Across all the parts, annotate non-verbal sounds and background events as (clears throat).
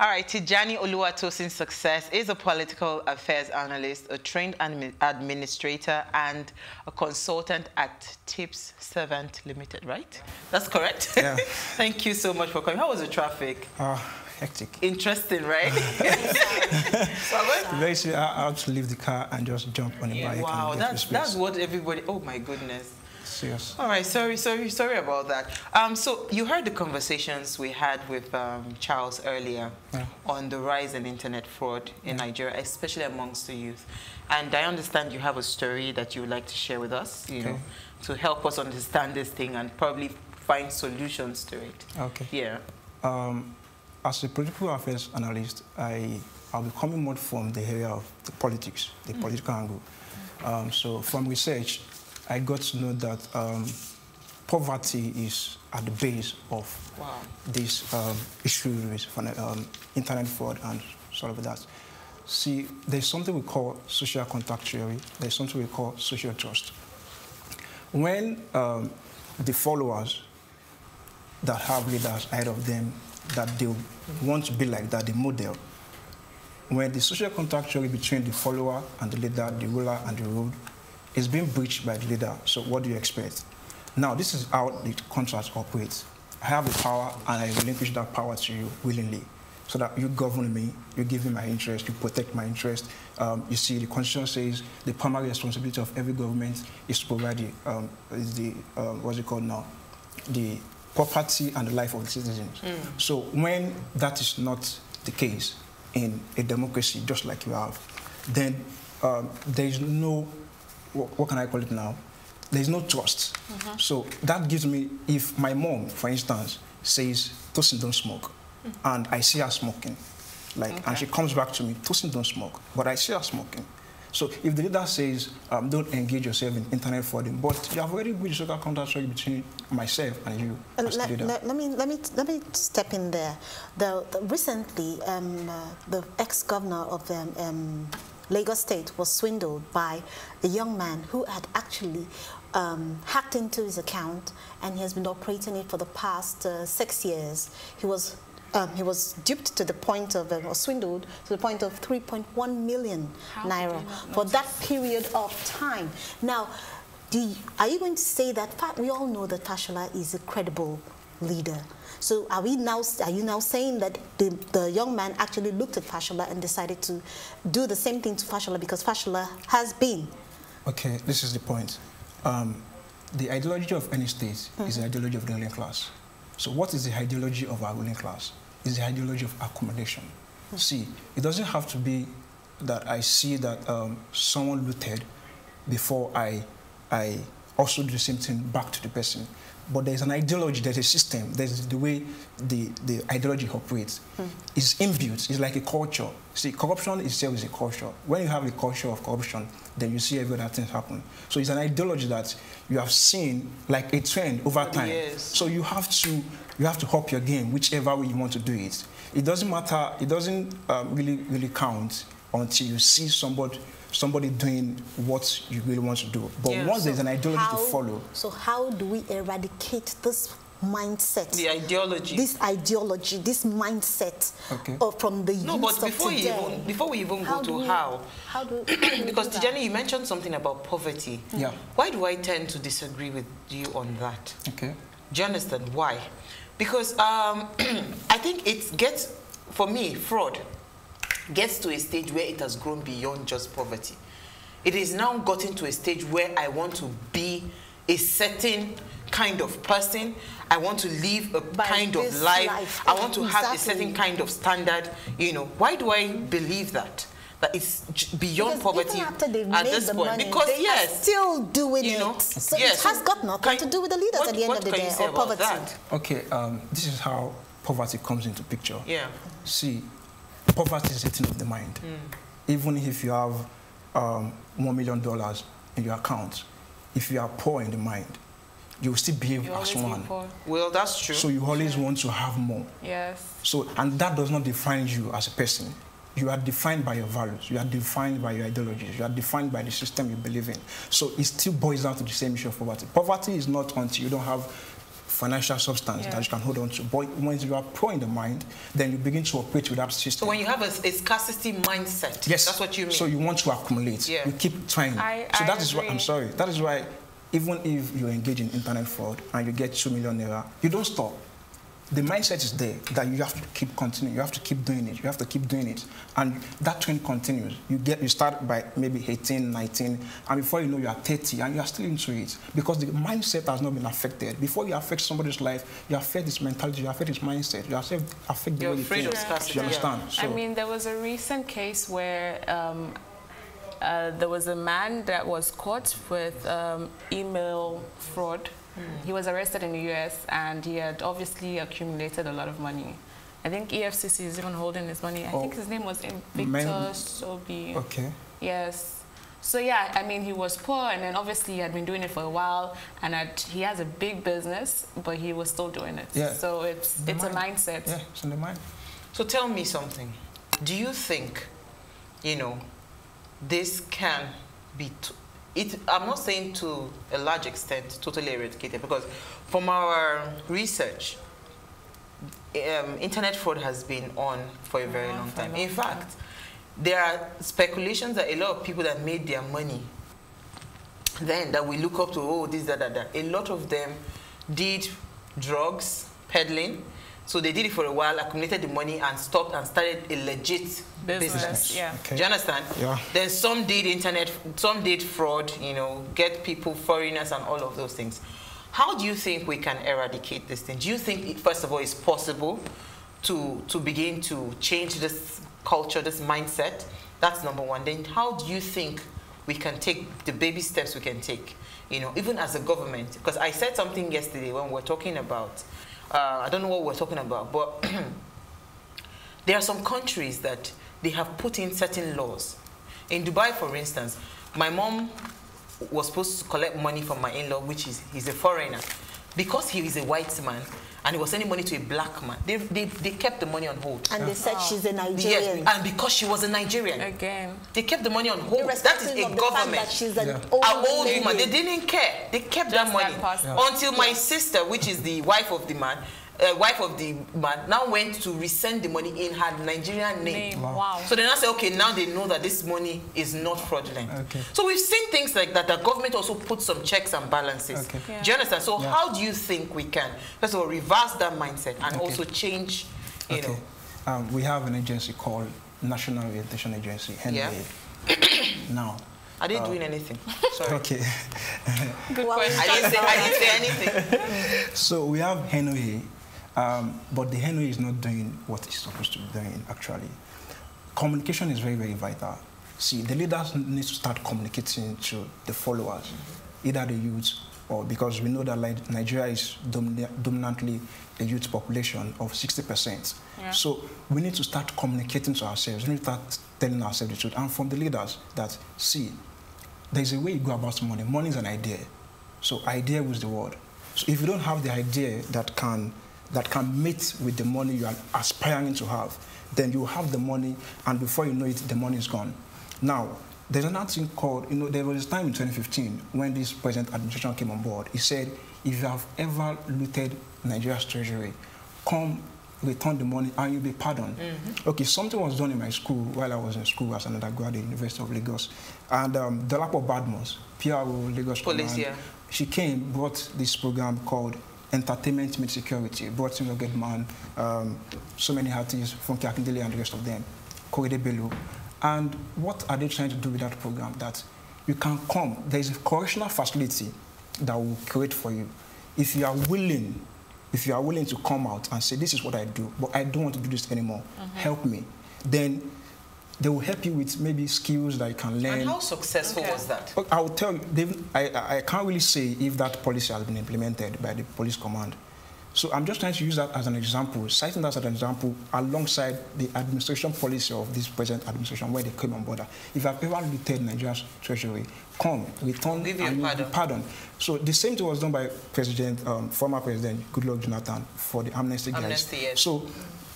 All right, Tijani Oluwatosin Success is a political affairs analyst, a trained administrator, and a consultant at Tips Servant Limited, right? That's correct? Yeah. (laughs) Thank you so much for coming. How was the traffic? Uh, hectic. Interesting, right? (laughs) (laughs) Basically, I have to leave the car and just jump on the bike. wow, that's, that's what everybody, oh my goodness. Serious. All right, sorry, sorry, sorry about that. Um, so you heard the conversations we had with um, Charles earlier Yeah. on the rise in internet fraud in Nigeria, especially amongst the youth. And I understand you have a story that you would like to share with us, you know, to help us understand this thing and probably find solutions to it. Okay. Yeah. Um, as a political affairs analyst, I, I'll be coming more from the area of the politics, the political angle. Um, so from research, I got to know that um, poverty is at the base of Wow. this um, issue with um, internet fraud and sort of that. See, there's something we call social contact theory. There's something we call social trust. When um, the followers that have leaders ahead of them that they want to be like that, the model. When the social contact theory between the follower and the leader, the ruler and the ruled, is being breached by the leader, so what do you expect? Now, this is how the contract operates. I have the power and I relinquish that power to you willingly so that you govern me, you give me my interest, you protect my interest. Um, you see, the Constitution says the primary responsibility of every government is to provide the, um, is the um, what's it called now? The property and the life of the citizens. So when that is not the case in a democracy, just like you have, then um, there is no, what, what can I call it now? There is no trust. So that gives me, if my mom, for instance, says, Tosin, don't smoke, and I see her smoking, like, and she comes back to me, Tosin, don't smoke, but I see her smoking. So if the leader says, um, don't engage yourself in internet frauding, but you have already built a social contact between myself and you Uh, as the Let, leader. let- let me let me let me step in there. The, the- recently, um, uh, the ex-governor of um, um, Lagos State was swindled by a young man who had actually um, hacked into his account, and he has been operating it for the past uh, six years. He was. Um, he was duped to the point of, um, or swindled to the point of 3.1 million How naira for that period of time. Now, do you, are you going to say that we all know that Fashola is a credible leader? So are we now? Are you now saying that the, the young man actually looked at Fashola and decided to do the same thing to Fashola because Fashola has been? Okay, this is the point. Um, the ideology of any state is the ideology of the ruling class. So what is the ideology of our ruling class? It's the ideology of accommodation. See, it doesn't have to be that I see that um, someone looted before I, I also do the same thing back to the person. But there's an ideology, there's a system, there's the way the, the ideology operates. It's inbuilt, it's like a culture. See, corruption itself is a culture. When you have a culture of corruption, then you see every other thing happen. So it's an ideology that you have seen like a trend over time. years. So you have to you have to up your game, whichever way you want to do it. It doesn't matter. It doesn't um, really really count until you see somebody somebody doing what you really want to do. But Yeah. once there's an ideology how, to follow, So how do we eradicate this mindset? The ideology. This ideology, this mindset Okay. of, from the No, youth but of before you today. even before we even go to we- how, How do, how do because do? Tijani, you mentioned something about poverty. Yeah. Why do I tend to disagree with you on that? okay, Do you understand why? Because um, (clears throat) I think it gets, for me, fraud gets to a stage where it has grown beyond just poverty. It is now gotten to a stage where I want to be a certain kind of person. I want to live a By kind of life. life. I want to have a certain kind of standard. You know, why do I believe that? That it's beyond Because poverty even after they've at made this the point. money, because they yes, are still doing you know, it. So yes. it has got nothing Can- to do with the leaders what- at the end of the day or poverty. that? okay. Um, this is how poverty comes into picture. Yeah. See, poverty is a thing of the mind. Even if you have um, one million dollars in your account, if you are poor in the mind, you will still behave You as one. be. Well, that's true. So you always want to have more. Yes. So, and that does not define you as a person. You are defined by your values. You are defined by your ideologies. You are defined by the system you believe in. So it still boils down to the same issue of poverty. Poverty is not until you don't have financial substance Yeah. that you can hold on to. But when you are poor in the mind, then you begin to operate with that system. So when you have a, a scarcity mindset, Yes. that's what you mean. So you want to accumulate. Yeah. You keep trying. I- so I that is why I'm sorry. That is why even if you engage in internet fraud and you get two million naira, you don't stop. The mindset is there that you have to keep continuing. You have to keep doing it. You have to keep doing it. And that trend continues. You get you start by maybe 18, 19, and before you know you are 30 and you are still into it. Because the mindset has not been affected. Before you affect somebody's life, you affect his mentality, you affect his mindset, you affect, affect the You're way he afraid of thinks. scarcity, You yeah. understand? I mean, there was a recent case where um, uh, there was a man that was caught with um, email fraud. Mm. He was arrested in the US and he had obviously accumulated a lot of money. I think EFCC is even holding his money. I Oh. think his name was Victor Men- Sobi. okay. Yes. So yeah, I mean, he was poor, and then obviously he had been doing it for a while, and had, he has a big business, but he was still doing it. Yeah. So it's The it's a mindset. Yeah, it's in the mind. So tell me something. Do you think, you know, this can be, t- it, I'm not saying to a large extent totally eradicated because from our research, um, internet fraud has been on for a very Yeah, long time. long In time. fact, there are speculations that a lot of people that made their money then that we look up to, oh, this, that, that, that. A lot of them did drugs, peddling. So they did it for a while, accumulated the money, and stopped and started a legit business. Business, yeah. Okay. Do you understand? Yeah. Then some did internet, some did fraud, you know, get people, foreigners, and all of those things. How do you think we can eradicate this thing? Do you think, it, first of all, it's possible to, to begin to change this culture, this mindset? That's number one. Then how do you think we can take the baby steps we can take, you know, even as a government? Because I said something yesterday when we were talking about, uh, I don't know what we we're talking about, but (clears throat) there are some countries that they have put in certain laws. In Dubai, for instance, my mom was supposed to collect money from my in-law, which is he's a foreigner. Because he is a white man and he was sending money to a black man, they, they, they kept the money on hold. And they said Wow. she's a Nigerian. Yes, Nigerian. and because she was a Nigerian, Again. they kept the money on hold. That is Irrespective a of the government that she's an Yeah. old, an old woman. They didn't care. They kept that money that. Yeah. until my sister, which is the wife of the man, uh, wife of the man, now went to resend the money in her Nigerian name. Name. Wow. Wow. So then I say, okay, now they know that this money is not fraudulent. Okay. So we've seen things like that. The government also put some checks and balances. Okay. Yeah. Do you understand? So Yeah. how do you think we can, first of all, reverse that mindset and Okay. also change, you okay. know? Um, we have an agency called National Orientation Agency, Yeah. NOA. (coughs) now, Are they doing anything? (laughs) Sorry. okay. Good question. I didn't say, I didn't say anything. so we have NOA, um, but the NOA is not doing what it's supposed to be doing, actually. Communication is very, very vital. See, the leaders need to start communicating to the followers, either the youth or because we know that like, Nigeria is domina- dominantly a youth population of 60%. Yeah. So we need to start communicating to ourselves. We need to start telling ourselves the truth. And from the leaders that, see, there's a way you go about money. Money is an idea. So idea was the word. So if you don't have the idea that can that can mate with the money you are aspiring to have, then you have the money, and before you know it, the money is gone. Now, there's another thing called, you know, there was a time in 2015 when this present administration came on board. He said, if you have ever looted Nigeria's treasury, come return the money and you'll be pardoned. Okay, something was done in my school while I was in school as an undergraduate at the University of Lagos. And um, Dolapo Badmos, PRO Lagos Police, Command, yeah. she came, brought this program called Entertainment Meet Security, brought in Ruggedman, um, so many artists, Funke Akindele and the rest of them, Korede Bello. And what are they trying to do with that program? That you can come, there is a correctional facility that will create for you. If you are willing, if you are willing to come out and say, this is what I do, but I don't want to do this anymore, help me, then they will help you with maybe skills that you can learn. And how successful Okay. was that? I will tell you, I, I I can't really say if that policy has been implemented by the police command. So I'm just trying to use that as an example, citing that as an example alongside the administration policy of this present administration where they came on board. If I've ever looted Nigeria's treasury, come, return, Give you and you'll pardon. So the same thing was done by President, um, former President Goodluck Jonathan for the amnesty guys. Amnesty, yes. So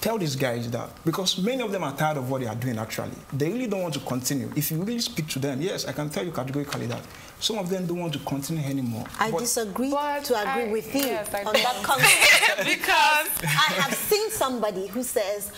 tell these guys that because many of them are tired of what they are doing actually. They really don't want to continue. If you really speak to them, yes, I can tell you categorically that some of them don't want to continue anymore. I But disagree But to agree I- with you yes, on that (laughs) concept. because I have seen somebody who says,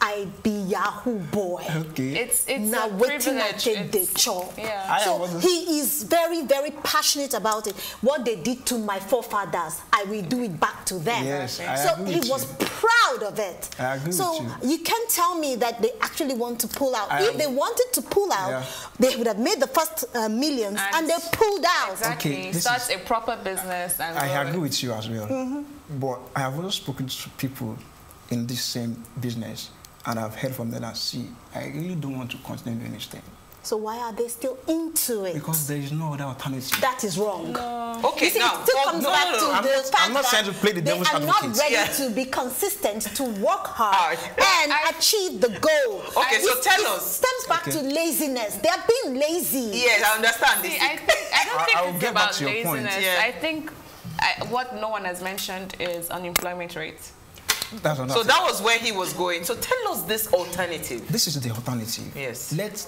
I be Yahoo boy. okay. it's it's now waiting I privilege. the It's- chore. Yeah. So he is very, very passionate about it. What they did to my forefathers, I will do it back to them. Yes, I so agree he with was you. proud of it. I agree so with you you can't tell me that they actually want to pull out. I if am- they wanted to pull out, Yeah. they would have made the first uh, millions and, And- they pulled out. Exactly. Okay, this Starts a proper business and I agree with you as well. Mm-hmm. But I have also spoken to people in this same business and I've heard from them that, see, I really don't want to continue doing this thing So why are they still into it? because there is no other alternative. that is wrong. Okay, You see, now, it still well, comes no, back no, no, to I'm the not- fact I'm not that to play the they devil's are not ready Yeah. to be consistent, to work hard, Hard. and I- achieve the goal. Okay, so It- tell it us. stems back Okay. to laziness. They are being lazy. Yes, I understand this. See, I, think, I don't think I will it's get back about to your point. laziness. Yeah. I think I, what no one has mentioned is unemployment rate. That's so that was where he was going. So tell us this alternative. This is the alternative. Yes. Let,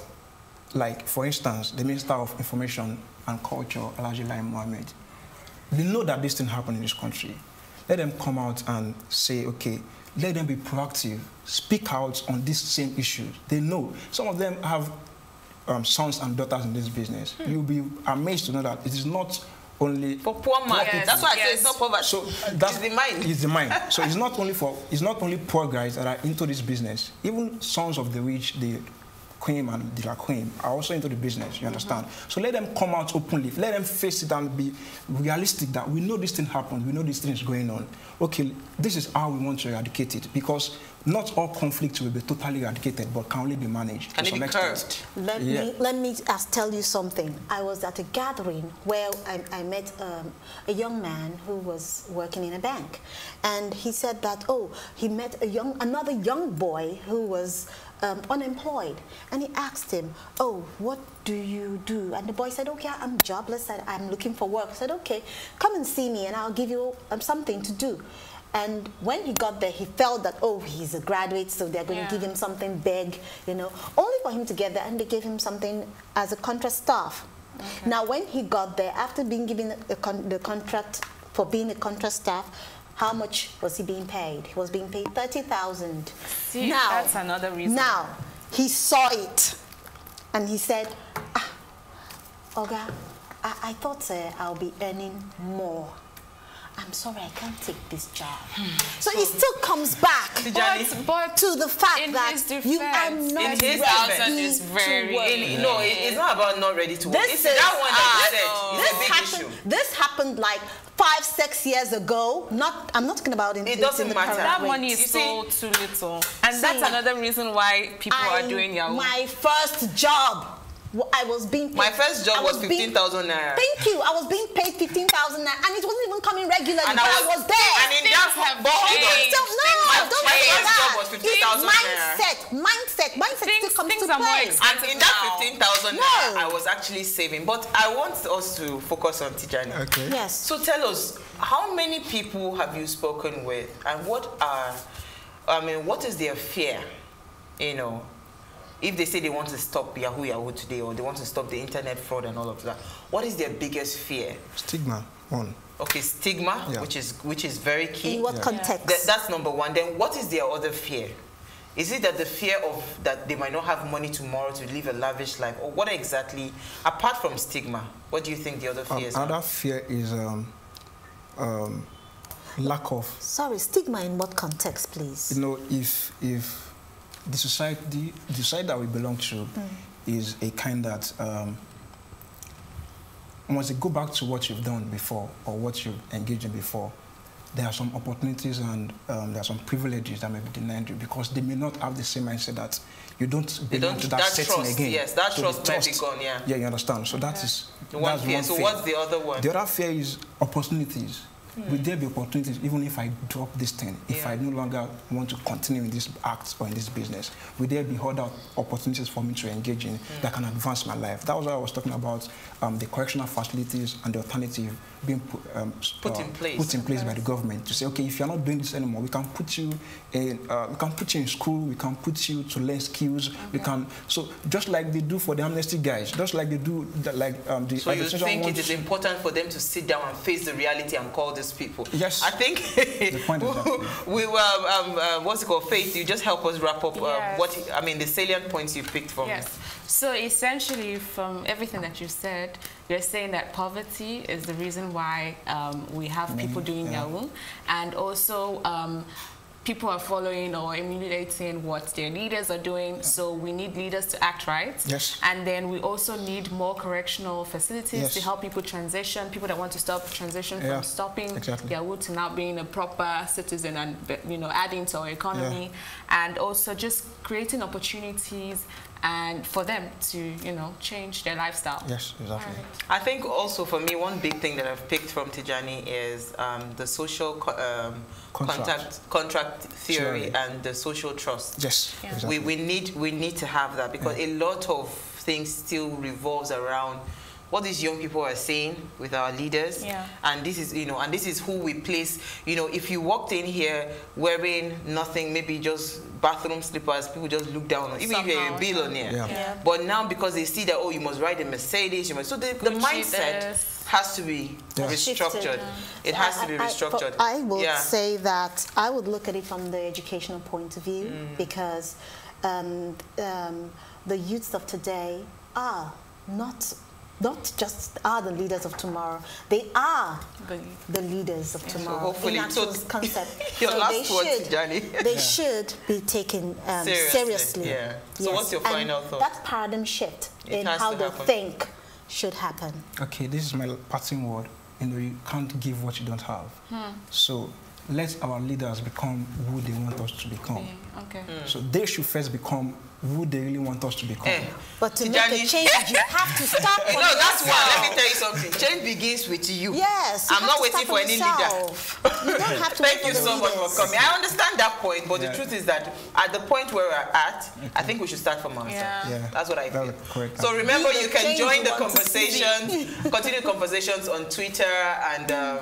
like, for instance, the Minister of Information and Culture, Alhaji Lai Mohammed, they know that this thing happened in this country. Let them come out and say, okay, let them be proactive, speak out on these same issues. They know. Some of them have um, sons and daughters in this business. Hmm. You'll be amazed to know that it is not only For poor man. Yes, eh? That's why I say it's not poverty. so it's that's the mind. It's the mind. (laughs) So it's not only for it's not only poor guys that are into this business. Even sons of the rich, the queen and the la queen are also into the business. You understand? So let them come out openly. Let them face it and be realistic that we know this thing happened. We know this thing is going on. Okay, this is how we want to eradicate it because not all conflicts will be totally eradicated, but can only be managed. Can to it be some extent. curbed? Let Yeah. me let me ask, tell you something. I was at a gathering where I, I met um, a young man who was working in a bank, and he said that oh he met a young another young boy who was um, unemployed, and he asked him oh what do you do? And the boy said okay I'm jobless. I'm looking for work. I said okay come and see me and I'll give you um, something to do. And when he got there, he felt that, oh, he's a graduate, so they're going Yeah. to give him something big, you know, only for him to get there and they gave him something as a contract staff. Now, when he got there, after being given a con- the contract for being a contract staff, how much was he being paid? He was being paid 30,000. See, that's another reason. Now, he saw it and he said, ah, Oga, I, I thought uh, I'll be earning more. I'm sorry, I can't take this job. so it still comes back Tijani, But to the fact that his you are defense, not in his ready defense, is to very- work. in- no, it- it's not about not ready to work. This It's is- that one that you ah, said. this big happened, issue. This happened like five, six years ago. Not, I'm not talking about in, It in- doesn't in the matter. that rate. money is so too little. And See, that's another reason why people I- are doing Yahoo. My first job, w- I was being paid. My first job I was being- 15,000 naira. Thank you. I was being paid 15,000 naira and it wasn't even coming regularly, And but I I was- was, there. and in that have but hold changed. Don't, no, Things don't My say first that. job was 50,000 It's naira. mindset, mindset, mindset Things- still comes things to are more expensive. And in that now. 15,000 No. naira, I was actually saving. But I want us to focus on Tijani. Okay. Yes. So tell us, how many people have you spoken with, and what are, I mean, what is their fear? You know, if they say they want to stop Yahoo Yahoo today, or they want to stop the internet fraud and all of that, what is their biggest fear? Stigma, one. Okay, stigma, Yeah. which is which is very key. In what Yeah. context? Th- that's number one. Then what is their other fear? Is it that the fear of that they might not have money tomorrow to live a lavish life, or what exactly? Apart from stigma, what do you think the other Um, fears are? fear is um, um, lack of Sorry, stigma in what context, please? you know, if if the society, the society that we belong to, is a kind that um, once you go back to what you've done before or what you've engaged in before, there are some opportunities and um, there are some privileges that may be denied you because they may not have the same mindset that you don't They belong don't- to that, that setting trust, again. yes, that the trust might be gone, yeah. Yeah, you understand. So that is The one that's fear. one So fear. what's the other one? The other fear is opportunities. Will there be opportunities even if I drop this thing, if Yeah. I no longer want to continue in this act or in this business? Will there be other opportunities for me to engage in that can advance my life? That was why I was talking about um, the correctional facilities and the alternative being put, um, Put in place. put in place by the government to say, okay, if you're not doing this anymore, we can put you in, uh, we can put you in school, we can put you to learn skills, we can. So just like they do for the amnesty guys, just like they do, that, like um, the So you think it is important for them to sit down and face the reality and call these people? Yes. I think (laughs) point (laughs) is that- we were, um, uh, what's it called, Faith, you just help us wrap up uh, Yes. what, I mean, the salient points you picked from Yes. So essentially, from everything that you said, you're saying that poverty is the reason why um, we have people doing yeah. Yahoo, and also um, people are following or emulating what their leaders are doing. So we need leaders to act right. Yes. And then we also need more correctional facilities Yes. to help people transition. People that want to stop transition Yeah, from stopping exactly. Yahoo to now being a proper citizen and you know adding to our economy, and also just creating opportunities and for them to you know change their lifestyle. Yes, exactly. I think also for me, one big thing that I've picked from Tijani is um, the social co- um, Contract. contact, contract theory Theory. and the social trust. Yes, Yeah. exactly. We, we need we need to have that because a lot of things still revolves around what these young people are saying with our leaders Yeah. and this is you know and this is who we place you know if you walked in here wearing nothing maybe just bathroom slippers people just look down on you, even if you're a billionaire Yeah. Yeah. but now because they see that oh you must ride a mercedes you must so the, the mindset this. has to be Yeah. restructured Shifted. it has to be I- I- restructured I, would yeah say that I would look at it from the educational point of view Mm. because um, um, the youths of today are not not just are the leaders of tomorrow. They are The- the leaders of tomorrow. hopefully- in so concept. (laughs) your so last they word, should, Tijani. they should be taken um, Seriously, seriously. yeah. So what's your And final thought? That paradigm shift It in how they happen. think should happen. Okay, this is my parting word. You know, you can't give what you don't have. So let our leaders become who they want us to become. Okay. So they should first become who they really want us to become. Eh, But to make a change, you have to start (laughs) No, that's why, let me yourself. tell you something. Change begins with you. Yes. you I'm not waiting for from any leader. You don't have to (laughs) Thank you for the so much for coming. I understand that point, but Yeah. the truth is that at the point where we're at, I think we should start from ourselves. Yeah. Yeah. That's what I feel. Correct. So remember, Be you can join you the want to see. conversations, continue conversations on Twitter and um,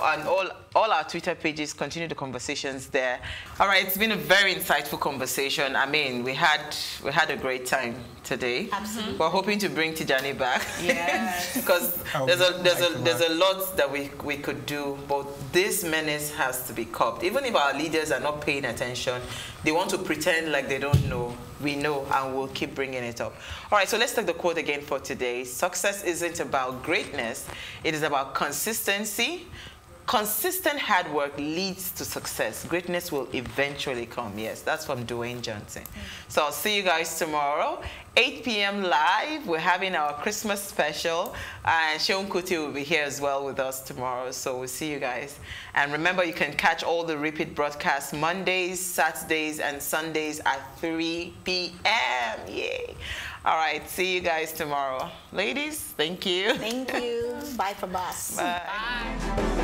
on all all our Twitter pages. Continue the conversations there. All right, it's been a very insightful conversation. I mean, we had we had a great time today. Absolutely. We're hoping to bring Tijani back. Yes. (laughs) because there's a there's a like to there's a lot that we we could do, but this menace has to be curbed. Even if our leaders are not paying attention, they want to pretend like they don't know. We know, and we'll keep bringing it up. All right, so let's take the quote again for today. Success isn't about greatness; it is about consistency. Consistent hard work leads to success. Greatness will eventually come. Yes, that's from Dwayne Johnson. So I'll see you guys tomorrow, 8 p.m. live. We're having our Christmas special, and Seun Kuti will be here as well with us tomorrow. So we'll see you guys. And remember, you can catch all the repeat broadcasts Mondays, Saturdays, and Sundays at 3 p.m. Yay! All right, see you guys tomorrow. Ladies, thank you. Thank you. Bye from us. Bye. Bye.